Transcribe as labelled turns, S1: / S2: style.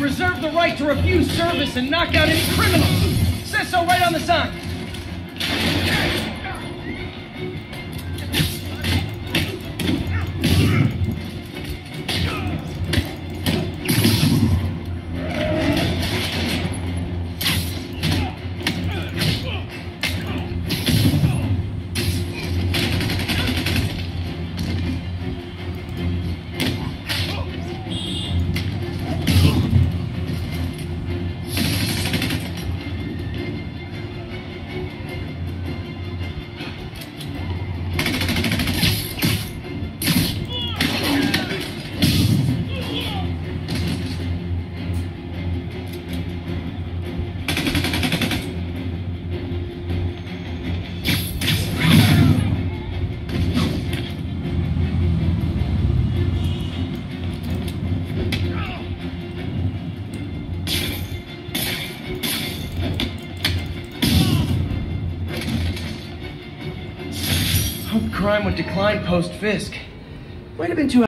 S1: reserve the right to refuse service and knock out any criminals. Says so right on the sign. Crime would decline post Fisk. Might have been too